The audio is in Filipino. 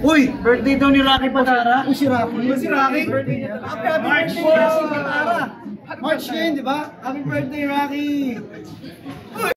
Uy, birthday daw ni Rocky Patara. Uy, si Rocky. Si Rocky. Birthday niya. Ah, happy birthday, Rocky Patara. March ngayon, di ba? Happy birthday, Rocky.